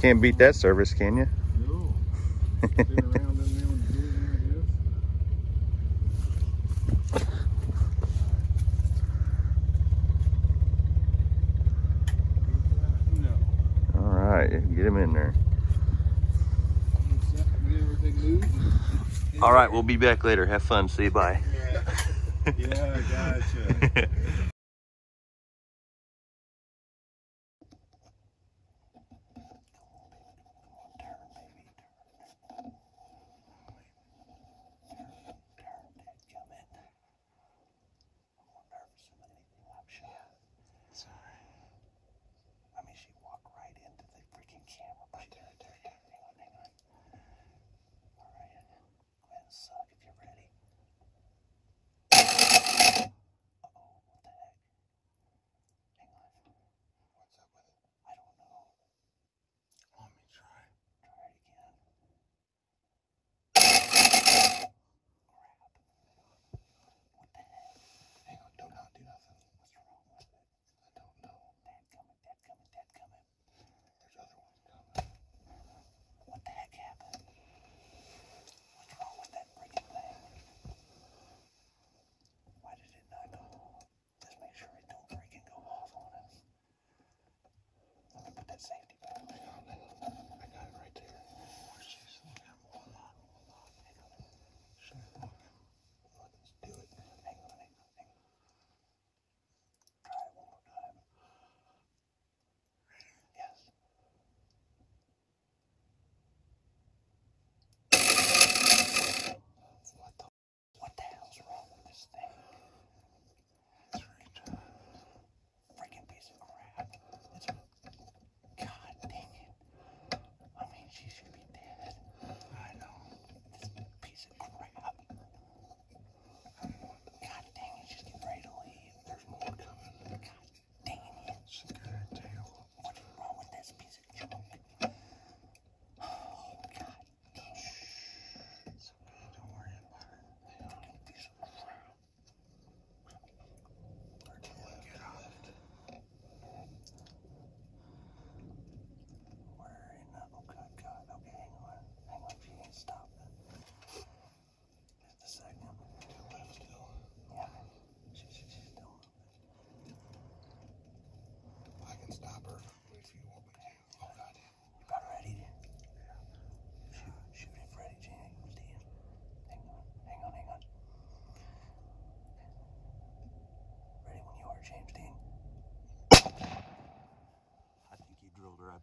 Can't beat that service, can you? No. Been around them now and doing this. No. All right, get him in there. We everything moved? All right, we'll be back later. Have fun. See you. Bye. Yeah, gotcha. I mean, she walked right into the freaking camera.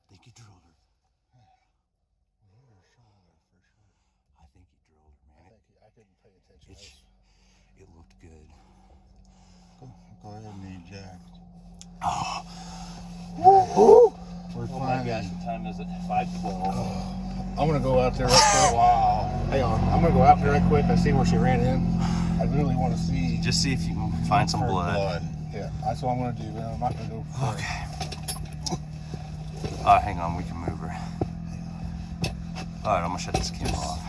Drilled her. I think he drilled her. I think he drilled her, man. It, I couldn't pay attention. it's, it looked good. Go, go ahead and eject. Oh, We're oh my flying. gosh, what time is it? 512. I'm gonna go out there right quick. Wow. Hang on. I'm gonna go out there right quick and see where she ran in. I really want to see Just see if you can find some her blood. Yeah, that's what I'm gonna do. Man. I'm not gonna go. for it. Uh, hang on, we can move her. All right, I'm gonna shut this camera off.